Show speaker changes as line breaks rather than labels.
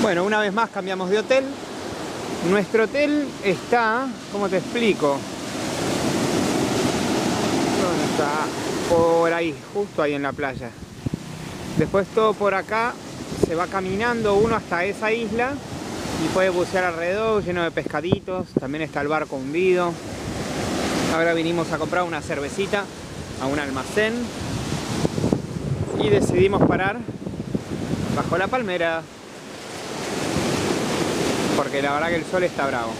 Bueno, una vez más cambiamos de hotel. Nuestro hotel está, ¿cómo te explico? ¿Dónde está? Por ahí, justo ahí en la playa. Después todo por acá se va caminando uno hasta esa isla y puede bucear alrededor lleno de pescaditos. También está el barco hundido. Ahora vinimos a comprar una cervecita a un almacén y decidimos parar bajo la palmera porque la verdad que el sol está bravo.